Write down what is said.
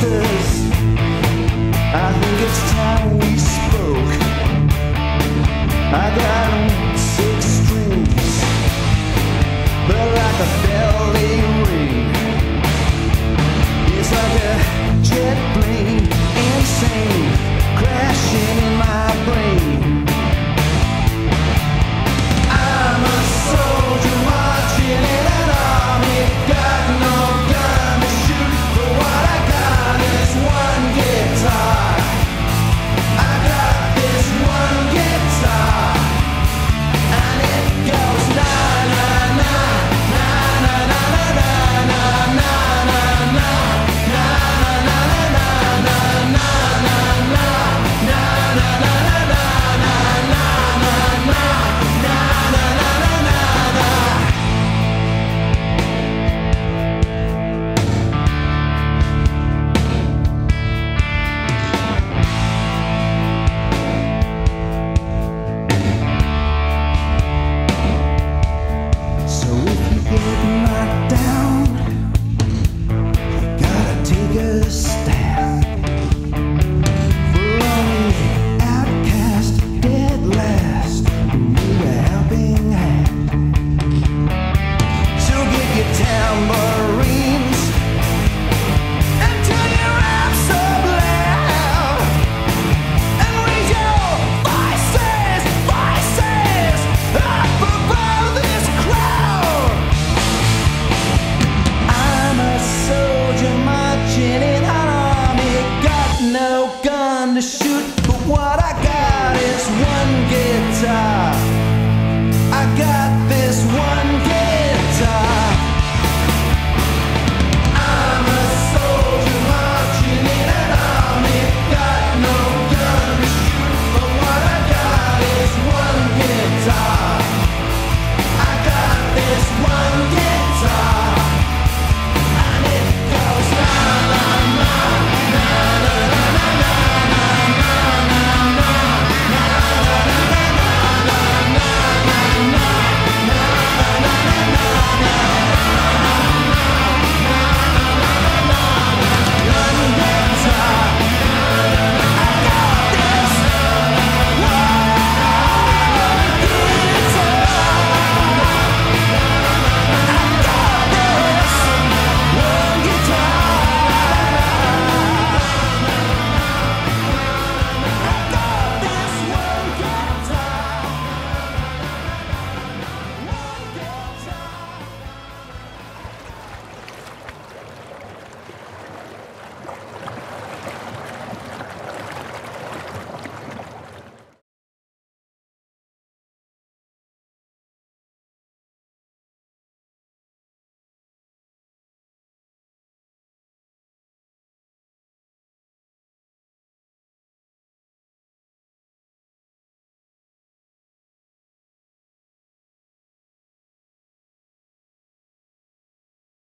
sisters.